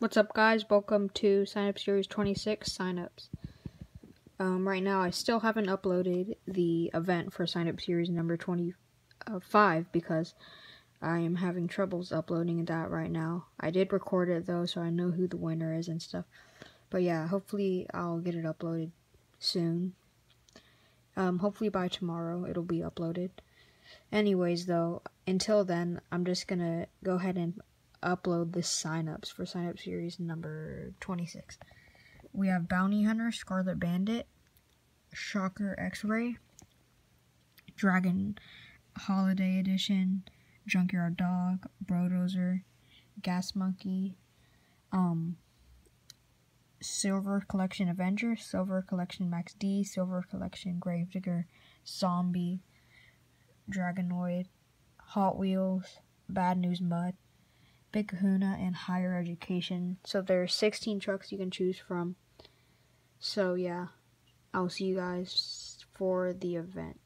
What's up, guys? Welcome to Sign Up Series 26 signups. Um, right now, I still haven't uploaded the event for Sign Up Series number 25 because I am having troubles uploading that right now. I did record it though, so I know who the winner is and stuff. But yeah, hopefully I'll get it uploaded soon. Um, hopefully by tomorrow it'll be uploaded. Anyways, though, until then, I'm just gonna go ahead and upload the signups for signup series number 26. We have Bounty Hunter, Scarlet Bandit, Shocker X-Ray, Dragon Holiday Edition, Junkyard Dog, Brodozer, Gas Monkey, um, Silver Collection Avenger, Silver Collection Max D, Silver Collection Gravedigger, Zombie, Dragonoid, Hot Wheels, Bad News Mud, Big Kahuna, and Higher Education. So there are 16 trucks you can choose from. So yeah, I'll see you guys for the event.